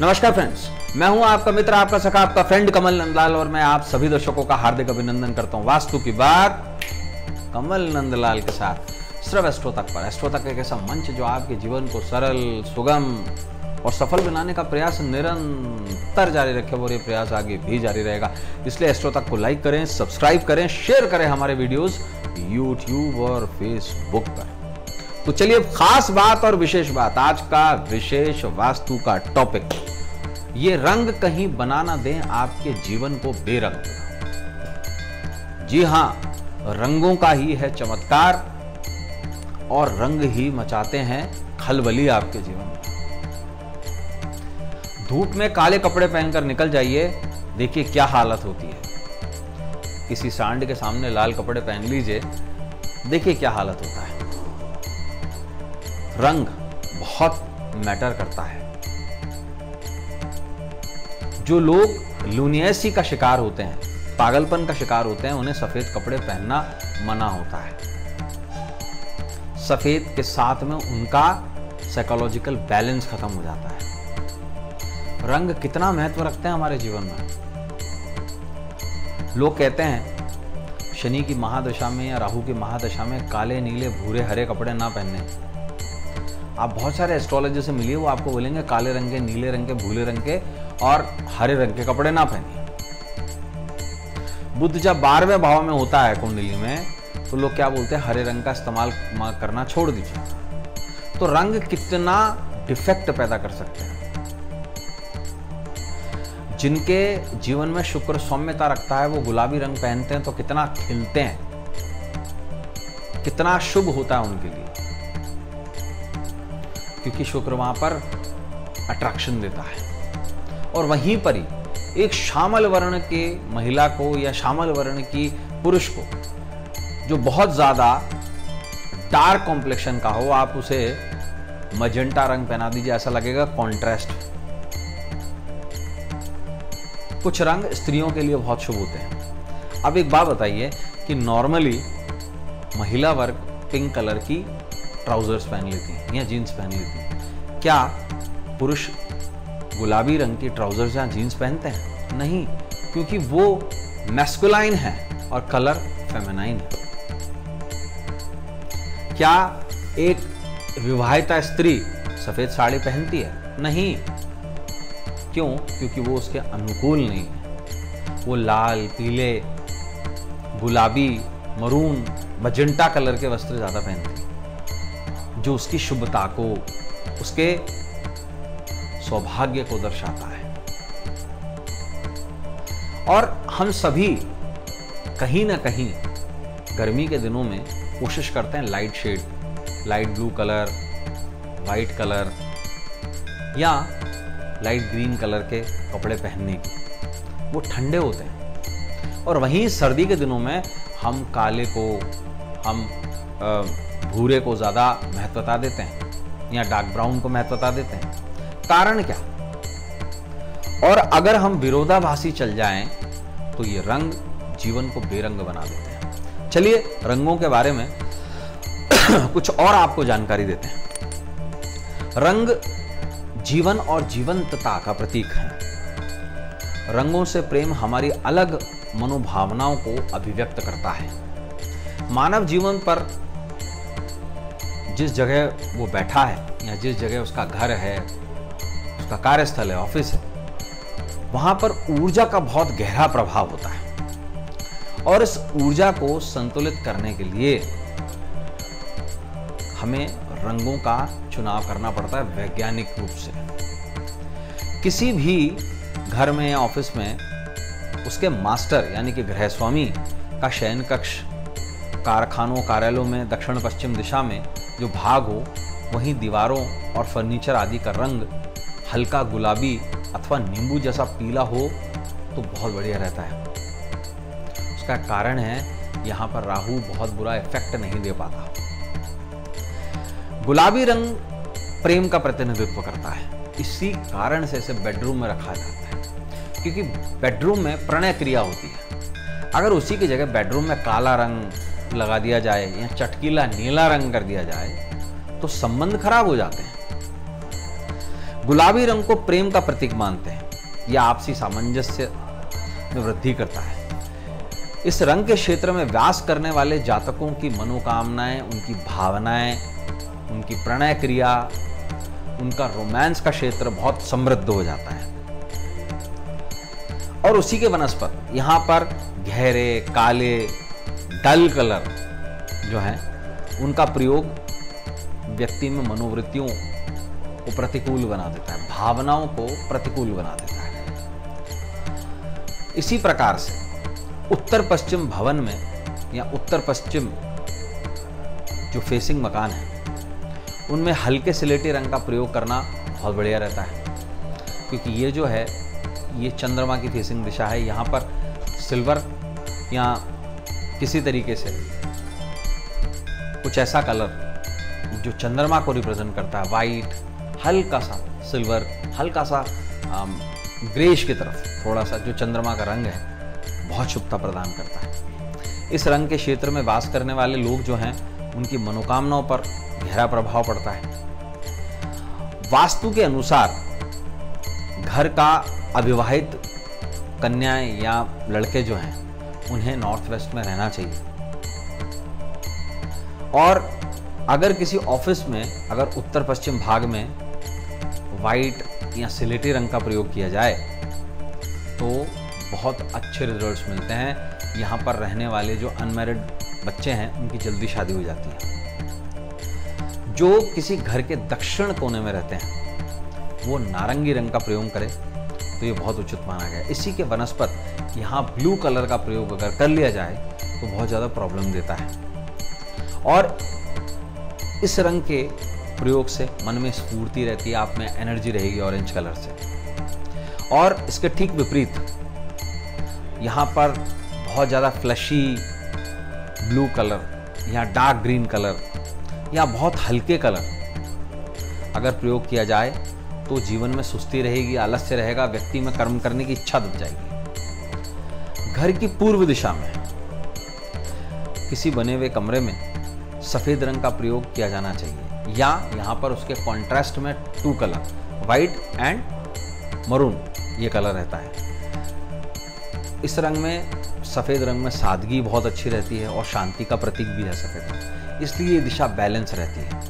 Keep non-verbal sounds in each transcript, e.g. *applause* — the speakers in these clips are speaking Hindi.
नमस्कार फ्रेंड्स मैं हूँ आपका मित्र, आपका सखा, आपका फ्रेंड कमल नंदलाल और मैं आप सभी दर्शकों का हार्दिक अभिनंदन करता हूँ। वास्तु की बात कमल नंदलाल के साथ। सिर्फ़ एस्ट्रो तक पर। एस्ट्रो तक एक ऐसा मंच जो आपके जीवन को सरल, सुगम और सफल बनाने का प्रयास निरंतर जारी रखे और ये प्रयास आगे भी जारी रहेगा। इसलिए एस्ट्रो तक को लाइक करें सब्सक्राइब करें शेयर करें हमारे वीडियोस यूट्यूब और फेसबुक पर। तो चलिए खास बात और विशेष बात। आज का विशेष वास्तु का टॉपिक ये रंग कहीं बनाना दें आपके जीवन को बेरंग। जी हाँ, रंगों का ही है चमत्कार और रंग ही मचाते हैं खलबली आपके जीवन में। धूप में काले कपड़े पहनकर निकल जाइए, देखिए क्या हालत होती है। किसी सांड के सामने लाल कपड़े पहन लीजिए, देखिए क्या हालत होता है। रंग बहुत मैटर करता है। जो लोग लूनियसी का शिकार होते हैं, पागलपन का शिकार होते हैं, उन्हें सफ़ेद कपड़े पहनना मना होता है। सफ़ेद के साथ में उनका साइकोलॉजिकल बैलेंस खत्म हो जाता है। रंग कितना महत्व रखते हैं हमारे जीवन में? लोग कहते हैं, शनि की महादशा में या राहु की महादशा में काले, नीले, भूरे, हरे कपड़े ना पहनने। आप बहुत सारे एस्ट्रोलॉजी से मिलिए, वो आपको बोलेंगे काले रंग के, नीले रंग के, भूले रंग के और हरे रंग के कपड़े ना पहनिए बुद्ध जब बारहवें भाव में होता है कुंडली में तो लोग क्या बोलते हैं, हरे रंग का इस्तेमाल करना छोड़ दीजिए। तो रंग कितना डिफेक्ट पैदा कर सकते हैं। जिनके जीवन में शुक्र सौम्यता रखता है, वो गुलाबी रंग पहनते हैं तो कितना खिलते हैं। कितना शुभ होता है उनके लिए। क्योंकि शुक्र वहाँ पर अट्रैक्शन देता है। और वहीं पर ही एक शामल वर्ण के महिला को या शामल वर्ण की पुरुष को, जो बहुत ज़्यादा डार्क कॉम्प्लेक्शन का हो, आप उसे मजेंटा रंग पहना दीजिए, ऐसा लगेगा कॉन्ट्रास्ट कुछ रंग स्त्रियों के लिए बहुत शुभ होते हैं। अब एक बात बताइए कि नॉर्मली महिला वर्ग पिंक कलर की ट्राउजर्स पहन लेती हैं या जीन्स पहन लेती हैं। क्या पुरुष गुलाबी रंग की ट्राउजर्स या जीन्स पहनते हैं। नहीं, क्योंकि वो मैस्कुलाइन है और कलर फेमिनाइन है। क्या एक विवाहिता स्त्री सफ़ेद साड़ी पहनती है? नहीं। क्यों? क्योंकि वो उसके अनुकूल नहीं है। वो लाल, पीले, गुलाबी मरून मजेंटा कलर के वस्त्र ज़्यादा पहनती है। जो उसकी शुभता को, उसके सौभाग्य को दर्शाता है। और हम सभी कहीं ना कहीं गर्मी के दिनों में कोशिश करते हैं light shade light blue colour white colour या लाइट ग्रीन कलर के कपड़े पहनने की। वो ठंडे होते हैं। और वहीं सर्दी के दिनों में हम काले को, हम भूरे को ज़्यादा महत्वता देते हैं या डार्क ब्राउन को महत्वता देते हैं। कारण क्या? और अगर हम विरोधाभासी चल जाएँ तो ये रंग जीवन को बेरंग बना देते हैं। चलिए, रंगों के बारे में *clears throat* कुछ और आपको जानकारी देते हैं। रंग जीवन और जीवंतता का प्रतीक है। रंगों से प्रेम हमारी अलग मनोभावनाओं को अभिव्यक्त करता है। मानव जीवन पर जिस जगह वो बैठा है या जिस जगह उसका घर है उसका कार्यस्थल है, ऑफ़िस है। वहाँ पर ऊर्जा का बहुत गहरा प्रभाव होता है। और इस ऊर्जा को संतुलित करने के लिए हमें रंगों का चुनाव करना पड़ता है वैज्ञानिक रूप से। किसी भी घर में या ऑफ़िस में उसके मास्टर, यानी कि गृह स्वामी का शयन कक्ष, कारखानों, कार्यालयों में दक्षिण पश्चिम दिशा में जो भाग हो, वहीं दीवारों और फर्नीचर आदि का रंग हल्का गुलाबी अथवा नींबू जैसा पीला हो तो बहुत बढ़िया रहता है। उसका कारण है, यहाँ पर राहु बहुत बुरा इफ़ेक्ट नहीं दे पाता। गुलाबी रंग प्रेम का प्रतिनिधित्व करता है। इसी कारण से इसे बेडरूम में रखा जाता है। क्योंकि बेडरूम में प्रणय क्रिया होती है। अगर उसी की जगह बेडरूम में काला रंग लगा दिया जाए या चटकीला नीला रंग कर दिया जाए तो संबंध खराब हो जाते हैं। गुलाबी रंग को प्रेम का प्रतीक मानते हैं। यह आपसी सामंजस्य में वृद्धि करता है। इस रंग के क्षेत्र में व्यास करने वाले जातकों की मनोकामनाएँ, उनकी भावनाएँ, उनकी प्रणय क्रिया उनका रोमांस का क्षेत्र बहुत समृद्ध हो जाता है। और उसी के वनस्पत, यहाँ पर गहरे, काले, डल कलर जो है, उनका प्रयोग व्यक्ति में मनोवृत्तियों को प्रतिकूल बना देता है, भावनाओं को प्रतिकूल बना देता है। इसी प्रकार से उत्तर पश्चिम भवन में या उत्तर पश्चिम जो फेसिंग मकान है, उनमें हल्के सिलेटी रंग का प्रयोग करना बहुत बढ़िया रहता है। क्योंकि ये जो है, ये चंद्रमा की फेसिंग दिशा है, यहाँ पर सिल्वर या किसी तरीके से कुछ ऐसा कलर जो चंद्रमा को रिप्रेजेंट करता है वाइट हल्का सा सिल्वर, हल्का सा ग्रेश की तरफ़, थोड़ा सा जो चंद्रमा का रंग है, बहुत शुभता प्रदान करता है। इस रंग के क्षेत्र में वास करने वाले लोग जो हैं, उनकी मनोकामनाओं पर गहरा प्रभाव पड़ता है। वास्तु के अनुसार, घर का अविवाहित कन्याएँ या लड़के जो हैं, उन्हें नॉर्थ वेस्ट में रहना चाहिए। और अगर किसी ऑफ़िस में, अगर उत्तर पश्चिम भाग में वाइट या सिलेटी रंग का प्रयोग किया जाए तो बहुत अच्छे रिजल्ट्स मिलते हैं। यहाँ पर रहने वाले जो अनमेरिड बच्चे हैं, उनकी जल्दी शादी हो जाती है। जो किसी घर के दक्षिण कोने में रहते हैं, वो नारंगी रंग का प्रयोग करें तो ये बहुत उचित माना गया। इसी के वनस्पत, यहाँ ब्लू कलर का प्रयोग अगर कर लिया जाए तो बहुत ज़्यादा प्रॉब्लम देता है। और इस रंग के प्रयोग से मन में स्फूर्ति रहती है, आप में एनर्जी रहेगी ऑरेंज कलर से। और इसके ठीक विपरीत, यहाँ पर बहुत ज़्यादा फ्लशी ब्लू कलर या डार्क ग्रीन कलर या बहुत हल्के कलर अगर प्रयोग किया जाए तो जीवन में सुस्ती रहेगी, आलस्य रहेगा, व्यक्ति में कर्म करने की इच्छा दब जाएगी। घर की पूर्व दिशा में, किसी बने हुए कमरे में सफ़ेद रंग का प्रयोग किया जाना चाहिए। या यहाँ पर उसके कॉन्ट्रास्ट में two colour white and maroon ये कलर रहता है। इस रंग में, सफ़ेद रंग में सादगी बहुत अच्छी रहती है और शांति का प्रतीक भी है सफ़ेद रंग। इसलिए ये दिशा बैलेंस रहती है।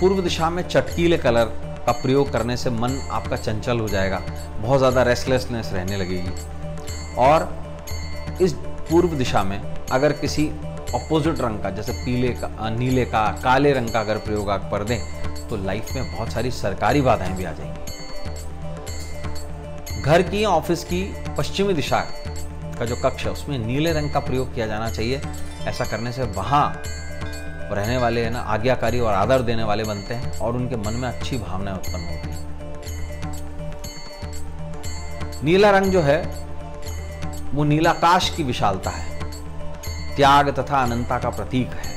पूर्व दिशा में चटकीले कलर का प्रयोग करने से मन आपका चंचल हो जाएगा, बहुत ज़्यादा रेस्टलेसनेस रहने लगेगी। और इस पूर्व दिशा में, अगर किसी अपोजिट रंग का, जैसे पीले का नीले का, काले रंग का अगर प्रयोग आप कर दें तो लाइफ में बहुत सारी सरकारी बाधाएँ भी आ जाएँगी। घर की ऑफ़िस की पश्चिमी दिशा का जो कक्ष है, उसमें नीले रंग का प्रयोग किया जाना चाहिए। ऐसा करने से वहाँ रहने वाले, है ना, आज्ञाकारी और आदर देने वाले बनते हैं और उनके मन में अच्छी भावनाएँ उत्पन्न होती है। नीला रंग जो है, वो नीलाकाश की विशालता है। त्याग तथा अनंता का प्रतीक है।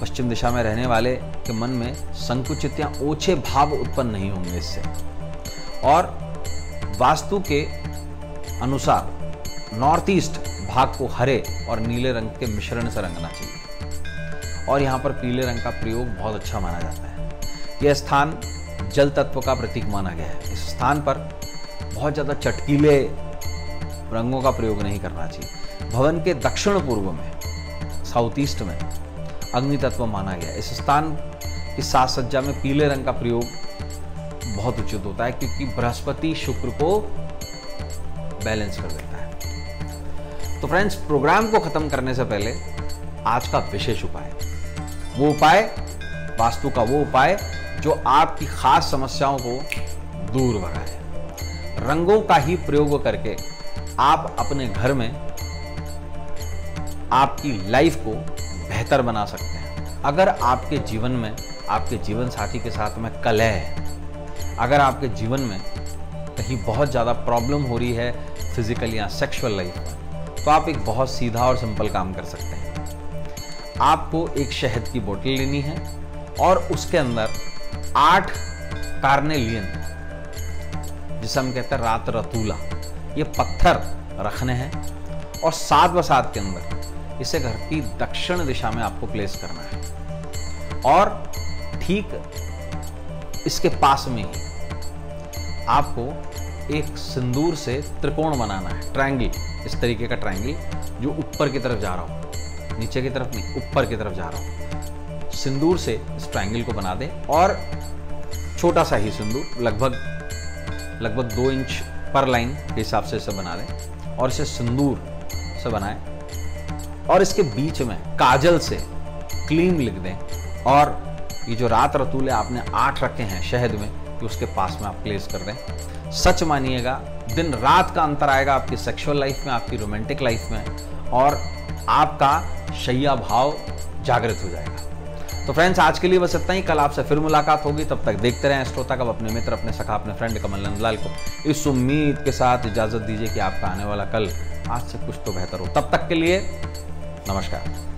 पश्चिम दिशा में रहने वाले के मन में संकुचित या ओछे भाव उत्पन्न नहीं होंगे इससे। और वास्तु के अनुसार नॉर्थ ईस्ट भाग को हरे और नीले रंग के मिश्रण से रंगना चाहिए। और यहाँ पर पीले रंग का प्रयोग बहुत अच्छा माना जाता है। यह स्थान जल तत्व का प्रतीक माना गया है। इस स्थान पर बहुत ज़्यादा चटकीले रंगों का प्रयोग नहीं करना चाहिए। भवन के दक्षिण पूर्व में साउथ ईस्ट में अग्नि तत्व माना गया इस स्थान की साज सज्जा में पीले रंग का प्रयोग बहुत उचित होता है, क्योंकि बृहस्पति शुक्र को बैलेंस कर देता है। तो फ्रेंड्स, प्रोग्राम को खत्म करने से पहले आज का विशेष उपाय। वो उपाय, वास्तु का वो उपाय, जो आपकी खास समस्याओं को दूर भगाए रंगों का ही प्रयोग करके आप अपने घर में आपकी लाइफ को बेहतर बना सकते हैं। अगर आपके जीवन में, आपके जीवन साथी के साथ में कलह है, अगर आपके जीवन में कहीं बहुत ज़्यादा प्रॉब्लम हो रही है फ़िज़िकल या सेक्सुअल लाइफ में तो आप एक बहुत सीधा और सिंपल काम कर सकते हैं। आपको एक शहद की बोतल लेनी है और उसके अंदर आठ कार्नेलियन जिसे हम कहते हैं रात रतूला। ये पत्थर रखने हैं और सात व सात के अंदर इसे घर की दक्षिण दिशा में आपको प्लेस करना है। और ठीक इसके पास में ही आपको एक सिंदूर से त्रिकोण बनाना है ट्रायंगल इस तरीके का ट्रायंगल जो ऊपर की तरफ़ जा रहा हो। नीचे की तरफ़ नहीं, ऊपर की तरफ़ जा रहा हो। सिंदूर से इस ट्रायंगल को बना दें और छोटा सा ही सिंदूर, लगभग लगभग दो इंच पर लाइन के हिसाब से इसे बना दें और इसे सिंदूर से बनाएँ। और इसके बीच में काजल से क्लीन लिख दें। और ये जो रात रतूले आपने आठ रखे हैं शहद में कि उसके पास में आप प्लेस कर दें। सच मानिएगा, दिन रात का अंतर आएगा आपकी सेक्सुअल लाइफ में, आपकी रोमांटिक लाइफ में, और आपका शैया भाव जागृत हो जाएगा। तो फ्रेंड्स आज के लिए बस इतना ही। कल आपसे फिर मुलाकात होगी। तब तक देखते रहें श्रोता, कब अपने मित्र, अपने सखा, अपने फ्रेंड कमल नंदलाल को इस उम्मीद के साथ इजाज़त दीजिए कि आपका आने वाला कल आज से कुछ तो बेहतर हो। तब तक के लिए नमस्कार।